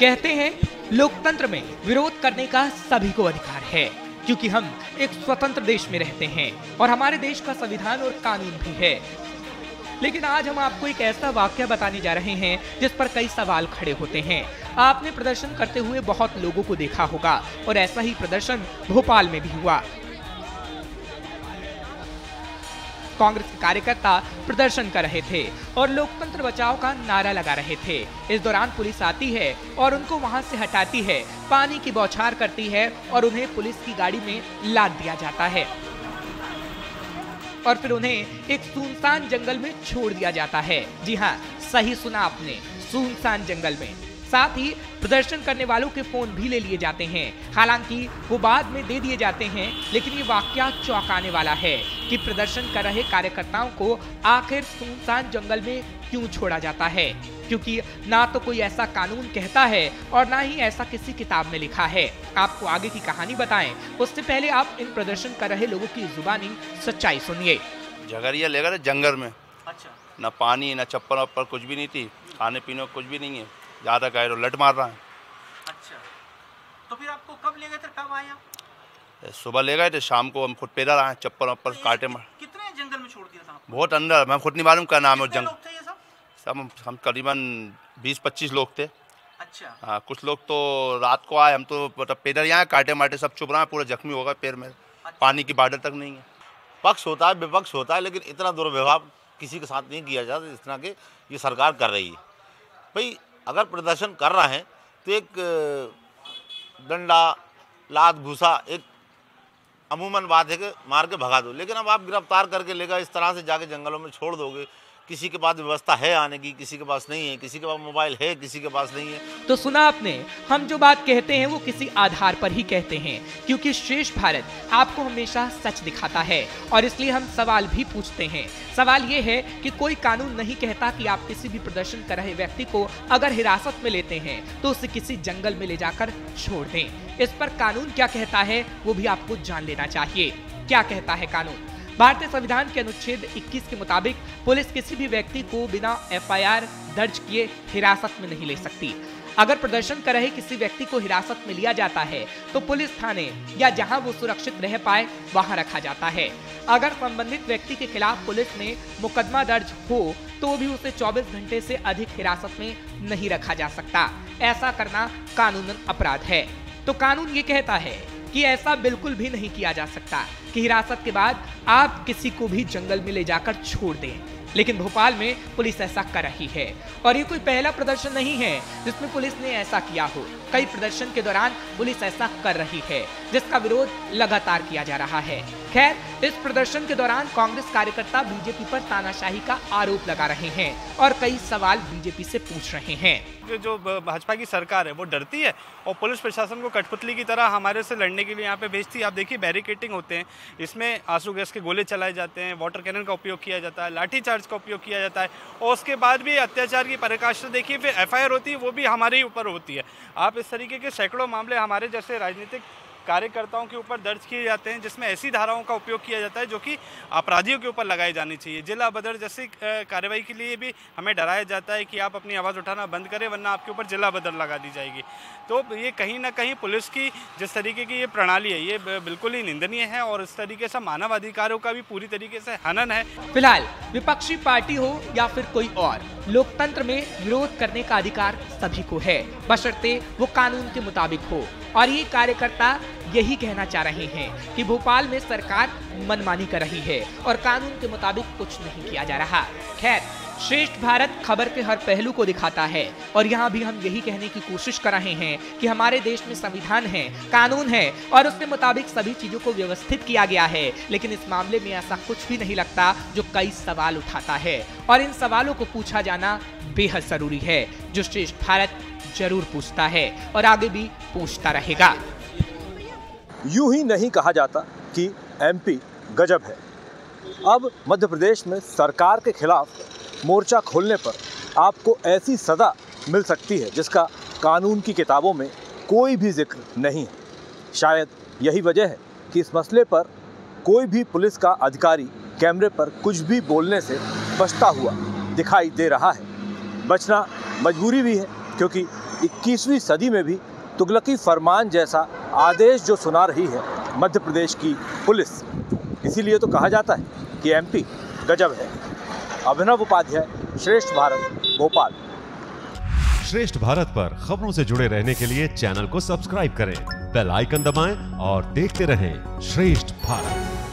कहते हैं, लोकतंत्र में विरोध करने का सभी को अधिकार है, क्योंकि हम एक स्वतंत्र देश में रहते हैं और हमारे देश का संविधान और कानून भी है। लेकिन आज हम आपको एक ऐसा वाक्य बताने जा रहे हैं, जिस पर कई सवाल खड़े होते हैं। आपने प्रदर्शन करते हुए बहुत लोगों को देखा होगा और ऐसा ही प्रदर्शन भोपाल में भी हुआ। कांग्रेस के कार्यकर्ता प्रदर्शन कर रहे थे और लोकतंत्र बचाओ का नारा लगा रहे थे। इस दौरान पुलिस आती है और उनको वहाँ से हटाती है, पानी की बौछार करती है और उन्हें पुलिस की गाड़ी में लाद दिया जाता है। और फिर उन्हें एक सुनसान जंगल में छोड़ दिया जाता है। जी हाँ सही सुना आपने, सुनसान जंगल में। साथ ही प्रदर्शन करने वालों के फ़ोन भी ले लिए जाते हैं। हालाँकि वो बाद में दे दिए जाते हैं, लेकिन ये वाक्य चौंकाने वाला है। कि प्रदर्शन कर रहे कार्यकर्ताओं को आखिर सुनसान जंगल में क्यों छोड़ा जाता है? क्योंकि ना तो कोई ऐसा कानून कहता है और ना ही ऐसा किसी किताब में लिखा है। आपको आगे की कहानी बताएँ उससे पहले आप इन प्रदर्शन कर रहे लोगों की जुबानी सच्चाई सुनिए। झगड़िया लेकर जंगल में। अच्छा। न पानी न चप्पल वप्पल कुछ भी नहीं थी खाने पीने को कुछ भी नहीं है। ज़्यादा कह रहे लट मार रहा है। अच्छा। तो फिर आपको कब ले गए थे? कब आए आप? सुबह ले गए थे शाम को हम खुद पैदल आए चप्पल वप्पल तो काटे मार। कितने जंगल में छोड़ दिया था बहुत अंदर मैं खुद नहीं मालूम क्या नाम है उस कितने जंग लोग थे ये सब? हम- करीबन बीस पच्चीस लोग थे। अच्छा। हाँ कुछ लोग तो रात को आए हम तो मतलब पैदल यहाँ काटे माटे सब चुप रहा है पूरा जख्मी होगा पैर में। पानी की बाडर तक नहीं है। पक्ष होता है विपक्ष होता है लेकिन इतना दुर्व्यवहार किसी के साथ नहीं किया जाता जिस तरह के ये सरकार कर रही है। भाई अगर प्रदर्शन कर रहे हैं तो एक डंडा लात घुसा एक अमूमन बात है कि मार के भगा दो। लेकिन अब आप गिरफ़्तार करके लेगा इस तरह से जाके जंगलों में छोड़ दोगे किसी के पास व्यवस्था है आने की, किसी के पास नहीं है, किसी के पास मोबाइल है, किसी के पास नहीं है। तो सुना आपने, हम जो बात कहते हैं वो किसी आधार पर ही कहते हैं, क्योंकि शेष भारत आपको हमेशा सच दिखाता है, और इसलिए हम सवाल भी पूछते हैं। सवाल ये है कि कोई कानून नहीं कहता कि आप किसी भी प्रदर्शन कर रहे व्यक्ति को अगर हिरासत में लेते हैं तो उसे किसी जंगल में ले जाकर छोड़ दें। इस पर कानून क्या कहता है, वो भी आपको जान लेना चाहिए। क्या कहता है कानून? भारतीय संविधान के अनुच्छेद 21 के मुताबिक पुलिस किसी भी व्यक्ति को बिना एफआईआर दर्ज किए हिरासत में नहीं ले सकती। अगर प्रदर्शन कर रहे किसी व्यक्ति को हिरासत में लिया जाता है तो पुलिस थाने या जहाँ वो सुरक्षित रह पाए, वहाँ रखा जाता है। अगर संबंधित व्यक्ति के खिलाफ पुलिस में मुकदमा दर्ज हो तो भी उसे 24 घंटे से अधिक हिरासत में नहीं रखा जा सकता। ऐसा करना कानूनन अपराध है। तो कानून ये कहता है कि ऐसा बिल्कुल भी नहीं किया जा सकता कि हिरासत के बाद आप किसी को भी जंगल में ले जाकर छोड़ दें। लेकिन भोपाल में पुलिस ऐसा कर रही है। और ये कोई पहला प्रदर्शन नहीं है जिसमें पुलिस ने ऐसा किया हो। कई प्रदर्शन के दौरान पुलिस ऐसा कर रही है, जिसका विरोध लगातार किया जा रहा है। खैर, इस प्रदर्शन के दौरान कांग्रेस कार्यकर्ता बीजेपी पर तानाशाही का आरोप लगा रहे हैं और कई सवाल बीजेपी से पूछ रहे हैं। जो भाजपा की सरकार है, वो डरती है? और पुलिस प्रशासन को कठपुतली की तरह हमारे से लड़ने के लिए यहाँ पे भेजती है? आप देखिए बैरिकेटिंग होते हैं। इसमें आँसू गैस के गोले चलाए जाते हैं वाटर कैनन का उपयोग किया जाता है, लाठीचार्ज का उपयोग किया जाता है, और उसके बाद भी अत्याचार की पराकाष्ठा देखिए, फिर एफआईआर होती है, वो भी हमारे ही ऊपर होती है। आप इस तरीके के सैकड़ों मामले हमारे जैसे राजनीतिक कार्यकर्ताओं के ऊपर दर्ज किए जाते हैं, जिसमें ऐसी धाराओं का उपयोग किया जाता है जो कि अपराधियों के ऊपर लगाई जानी चाहिए। जिला बदर जैसी कार्रवाई के लिए भी हमें डराया जाता है कि आप अपनी आवाज़ उठाना बंद करें, वरना आपके ऊपर जिला बदर लगा दी जाएगी। तो ये कहीं ना कहीं पुलिस की, जिस तरीके की ये प्रणाली है, ये बिल्कुल ही निंदनीय है और इस तरीके से मानव अधिकारों का भी पूरी तरीके से हनन है। फ़िलहाल, विपक्षी पार्टी हो या फिर कोई और, लोकतंत्र में विरोध करने का अधिकार सभी को है। बशर्ते वो कानून के मुताबिक हो और ये कार्यकर्ता यही कहना चाह रहे हैं कि भोपाल में सरकार मनमानी कर रही है और कानून के मुताबिक कुछ नहीं किया जा रहा। खैर, श्रेष्ठ भारत खबर के हर पहलू को दिखाता है और यहाँ भी हम यही कहने की कोशिश कर रहे हैं कि हमारे देश में संविधान है, कानून है और उसके मुताबिक सभी चीज़ों को व्यवस्थित किया गया है। लेकिन इस मामले में ऐसा कुछ भी नहीं लगता जो कई सवाल उठाता है और इन सवालों को पूछा जाना बेहद ज़रूरी है, जो श्रेष्ठ भारत ज़रूर पूछता है और आगे भी पूछता रहेगा। यूँ ही नहीं कहा जाता कि एमपी गजब है। अब मध्य प्रदेश में सरकार के खिलाफ मोर्चा खोलने पर आपको ऐसी सजा मिल सकती है जिसका कानून की किताबों में कोई भी ज़िक्र नहीं है। शायद यही वजह है कि इस मसले पर कोई भी पुलिस का अधिकारी कैमरे पर कुछ भी बोलने से बचता हुआ दिखाई दे रहा है। बचना मजबूरी भी है, क्योंकि 21वीं सदी में भी तुगलकी फरमान जैसा आदेश जो सुना रही है मध्य प्रदेश की पुलिस। इसीलिए तो कहा जाता है कि एमपी गजब है। अभिनव उपाध्याय, श्रेष्ठ भारत, भोपाल। श्रेष्ठ भारत पर खबरों से जुड़े रहने के लिए चैनल को सब्सक्राइब करें, बेल आइकन दबाएँ और देखते रहें श्रेष्ठ भारत।